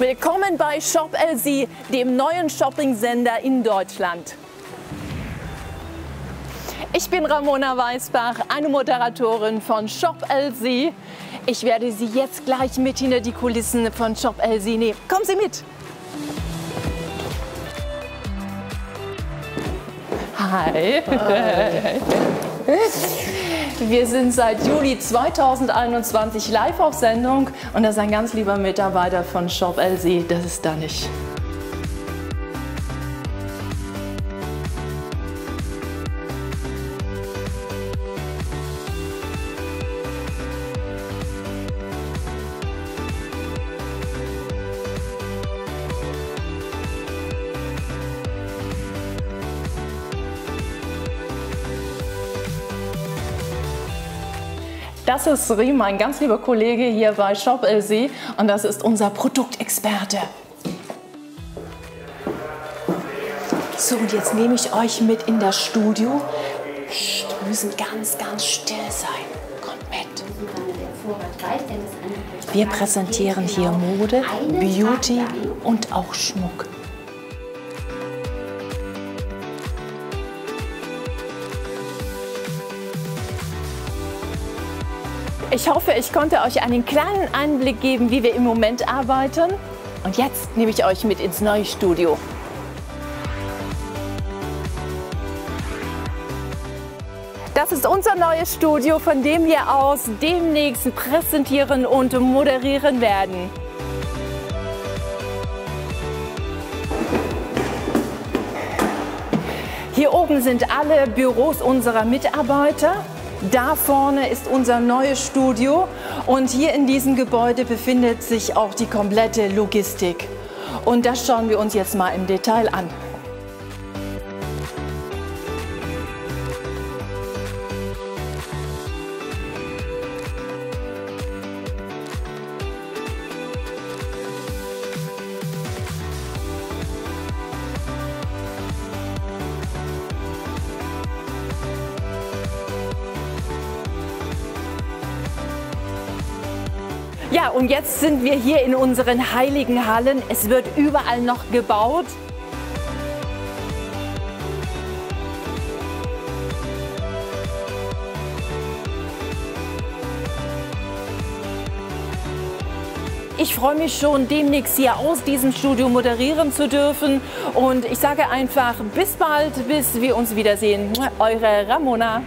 Willkommen bei Shop LC, dem neuen Shopping-Sender in Deutschland. Ich bin Ramona Weißbach, eine Moderatorin von Shop LC. Ich werde Sie jetzt gleich mit hinter die Kulissen von Shop LC nehmen. Kommen Sie mit! Hi. Hi. Wir sind seit Juli 2021 live auf Sendung und das ist ein ganz lieber Mitarbeiter von Shop LC, das ist da nicht. Das ist Riem, ein ganz lieber Kollege hier bei Shop LC und das ist unser Produktexperte. So, und jetzt nehme ich euch mit in das Studio. Psst, wir müssen ganz, ganz still sein. Kommt mit. Wir präsentieren hier Mode, Beauty und auch Schmuck. Ich hoffe, ich konnte euch einen kleinen Einblick geben, wie wir im Moment arbeiten. Und jetzt nehme ich euch mit ins neue Studio. Das ist unser neues Studio, von dem wir aus demnächst präsentieren und moderieren werden. Hier oben sind alle Büros unserer Mitarbeiter. Da vorne ist unser neues Studio und hier in diesem Gebäude befindet sich auch die komplette Logistik. Und das schauen wir uns jetzt mal im Detail an. Ja, und jetzt sind wir hier in unseren heiligen Hallen. Es wird überall noch gebaut. Ich freue mich schon, demnächst hier aus diesem Studio moderieren zu dürfen. Und ich sage einfach bis bald, bis wir uns wiedersehen. Eure Ramona.